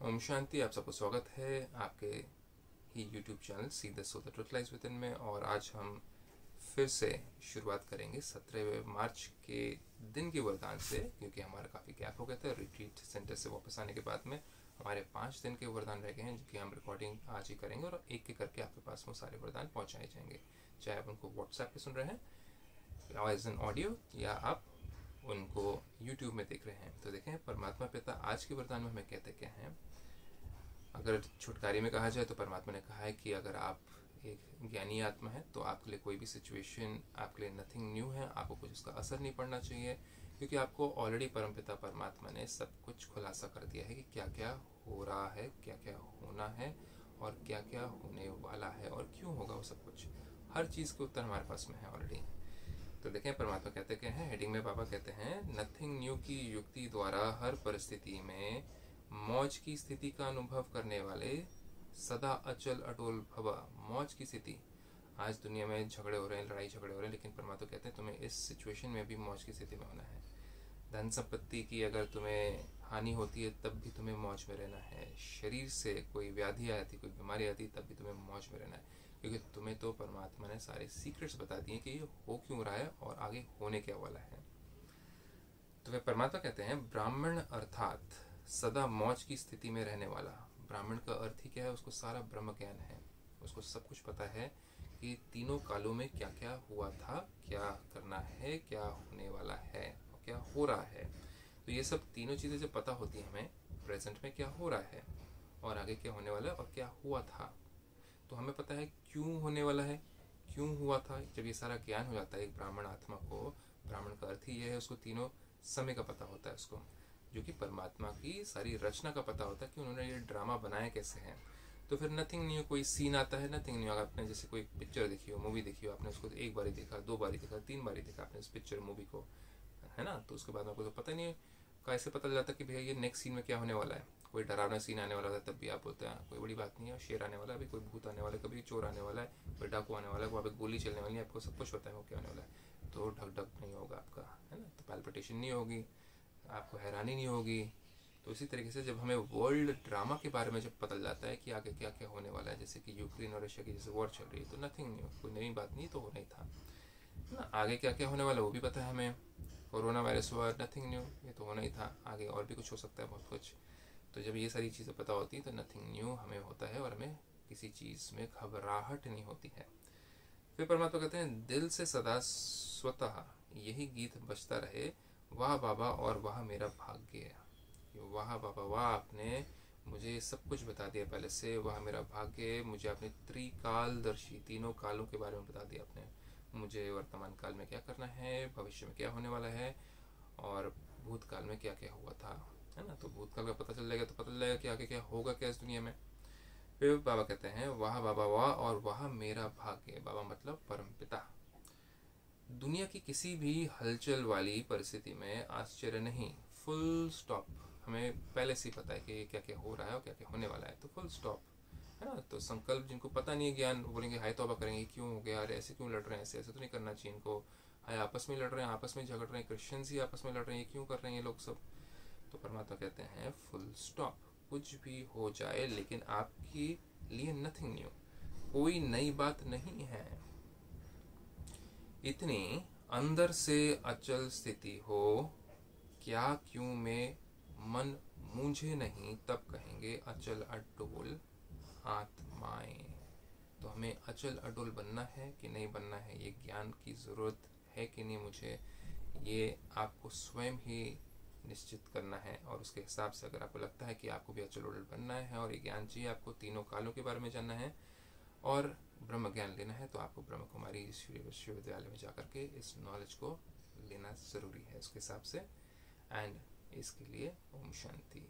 ओम शांति, आप सबको स्वागत है आपके ही YouTube channel see so the truth within में, और आज हम फिर से शुरुआत करेंगे सत्रहवें मार्च के दिन के वरदान से, क्योंकि हमारा काफ़ी गैप हो गया था। रिट्रीट सेंटर से वापस आने के बाद में हमारे पाँच दिन के वरदान रह गए हैं जिनकी हम रिकॉर्डिंग आज ही करेंगे, और एक एक करके आपके पास वो सारे वरदान पहुँचाए जाएँगे। चाहे आप उनको व्हाट्सएप पर सुन रहे हैं एज एन ऑडियो या आप उनको YouTube में देख रहे हैं। तो देखें, परमात्मा पिता आज के वरदान में हमें कहते क्या हैं? अगर छुटकारी में कहा जाए तो परमात्मा ने कहा है कि अगर आप एक ज्ञानी आत्मा है तो आपके लिए कोई भी सिचुएशन आपके लिए नथिंग न्यू है, आपको कुछ उसका असर नहीं पड़ना चाहिए, क्योंकि आपको ऑलरेडी परमपिता परमात्मा ने सब कुछ खुलासा कर दिया है कि क्या क्या हो रहा है क्या क्या होना है और क्या क्या होने वाला है और क्यों होगा वो सब कुछ। हर चीज़ के उत्तर हमारे पास में है ऑलरेडी तो देखें, परमात्मा कहते क्या हैं? हेडिंग में बाबा कहते हैं नथिंग न्यू की युक्ति द्वारा हर परिस्थिति में मौज की स्थिति का अनुभव करने वाले सदा अचल अटोल भवा, मौज की स्थिति। आज दुनिया में झगड़े हो रहे हैं, लड़ाई झगड़े हो रहे हैं, लेकिन परमात्मा कहते हैं, तुम्हें इस सिचुएशन में भी मौज की स्थिति में होना है। धन संपत्ति की अगर तुम्हें हानि होती है, तब भी तुम्हें मौज में रहना है। शरीर से कोई व्याधि आती, कोई बीमारी आती, तब भी तुम्हें मौज में रहना है। क्योंकि तुम्हें तो परमात्मा ने सारे सीक्रेट्स बता दिए कि ये हो क्यों रहा है और आगे होने क्या वाला है। तो वे परमात्मा कहते हैं, ब्राह्मण अर्थात सदा मौज की स्थिति में रहने वाला। ब्राह्मण का अर्थ ही क्या है? उसको सारा ब्रह्म ज्ञान है। उसको सब कुछ पता है कि तीनों कालों में क्या क्या हुआ था, क्या करना है, क्या होने वाला है और क्या हो रहा है। तो ये सब तीनों चीज़ें जब पता होती है हमें प्रेजेंट में क्या हो रहा है और आगे क्या होने वाला है और क्या हुआ था। तो हमें पता है क्यों होने वाला है, क्यों हुआ था, जब ये सारा ज्ञान हो जाता है एक ब्राह्मण आत्मा को। ब्राह्मण का अर्थ ही यह है, उसको तीनों समय का पता होता है उसको, जो कि परमात्मा की सारी रचना का पता होता है कि उन्होंने ये ड्रामा बनाया कैसे है। तो फिर नथिंग न्यू कोई सीन आता है नथिंग न्यू अगर आपने जैसे कोई पिक्चर देखी हो मूवी देखी हो, आपने उसको एक बारी देखा, दो बारी देखा, तीन बारी देखा आपने उस पिक्चर मूवी को, है ना? तो उसके बाद आपको तो पता नहीं कैसे पता चल जाता कि भैया ये नेक्स्ट सीन में क्या होने वाला है। कोई डरावना सीन आने वाला था तब भी आप होते हैं। कोई बड़ी बात नहीं है शेर आने वाला है, अभी कोई भूत आने वाला है, कभी चोर आने वाला है, कोई डाकू आने वाला है, वहाँ पे गोली चलने वाली है, आपको सब कुछ पता है वो क्या आने वाला है। तो ढक ढक नहीं होगा आपका, है ना? तो पैल्पिटेशन नहीं होगी, आपको हैरानी नहीं होगी। तो इसी तरीके से जब हमें वर्ल्ड ड्रामा के बारे में जब पता जाता है कि आगे क्या क्या होने वाला है, जैसे कि यूक्रेन और रशिया की जैसे वॉर चल रही है तो नथिंग न्यू कोई नई बात नहीं तो होना ही था। ना? आगे क्या क्या होने वाला वो भी पता है हमें। कोरोना वायरस हुआ नथिंग न्यू ये तो होना ही था। आगे और भी कुछ हो सकता है, बहुत कुछ। तो जब ये सारी चीज़ें पता होती हैं तो नथिंग न्यू हमें होता है और हमें किसी चीज़ में घबराहट नहीं होती है। फिर परमात्मा कहते हैं, दिल से सदा स्वतः यही गीत बजता रहे, वाह बाबा और वाह मेरा भाग्य। वाह बाबा, वाह आपने मुझे सब कुछ बता दिया पहले से, वह मेरा भाग्य, मुझे आपने त्रिकालदर्शी, तीनों कालों के बारे में बता दिया आपने। मुझे वर्तमान काल में क्या करना है, भविष्य में क्या होने वाला है और भूतकाल में क्या क्या हुआ था। है ना तो भूतकाल का पता चल जाएगा तो पता चल जाएगा कि आगे क्या होगा, क्या इस दुनिया में। फिर बाबा कहते हैं, वाह बाबा वाह, और वाह मेरा भाग्य। बाबा मतलब परम पिता दुनिया की किसी भी हलचल वाली परिस्थिति में आश्चर्य नहीं फुल स्टॉप हमें पहले से पता है कि क्या क्या हो रहा है और क्या क्या होने वाला है तो फुल स्टॉप है ना तो संकल्प जिनको पता नहीं है ज्ञान बोलेंगे हाई तोबा करेंगे, क्यों हो गया? अरे, ऐसे क्यों लड़ रहे हैं? ऐसे ऐसे तो नहीं करना चाहिए इनको। हाय, आपस में लड़ रहे हैं, आपस में झगड़ रहे हैं क्रिश्चियंस ही आपस में लड़ रहे हैं क्यों कर रहे हैं ये लोग सब? तो परमात्मा कहते हैं फुल स्टॉप कुछ भी हो जाए, लेकिन आपके लिए नथिंग न्यू कोई नई बात नहीं है। इतनी अंदर से अचल स्थिति हो, क्या क्यों में मन मुझे नहीं? तब कहेंगे अचल अडोल आत्माएँ। तो हमें अचल अडोल बनना है कि नहीं बनना है, ये ज्ञान की ज़रूरत है कि नहीं? मुझे ये आपको स्वयं ही निश्चित करना है और उसके हिसाब से अगर आपको लगता है कि आपको भी अचल उड़ल बनना है और ये ज्ञान चाहिए, आपको तीनों कालों के बारे में जानना है और ब्रह्म ज्ञान लेना है तो आपको ब्रह्म कुमारी विश्वविद्यालय में जा के इस नॉलेज को लेना ज़रूरी है उसके हिसाब से। एंड इसके लिए ओम शांति।